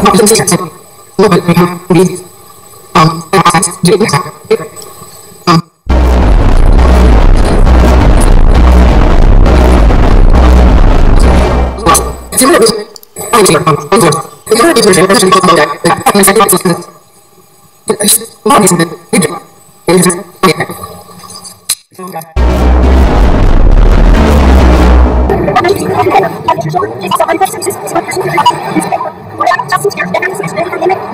waktu itu sih lo balik mereka di um, proses jadi mereka Sebenarnya,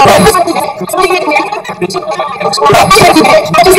Oh, 待ってください。